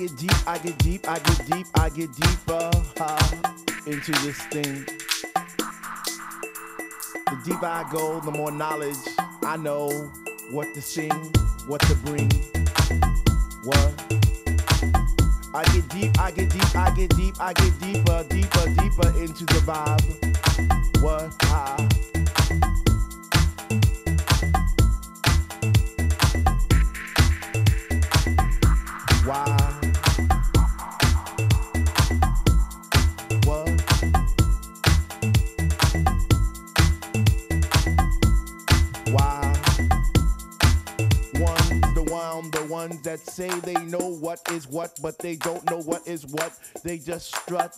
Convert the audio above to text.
get deep, I get deep, I get deep, I get deeper uh, into this thing. The deeper I go, the more knowledge I know what to sing, what to bring. What? I get deep, I get deep, I get deep, I get deeper, deeper, deeper into the vibe. What? Ah. The the ones that say they know what is what, but they don't know what is what. They just strut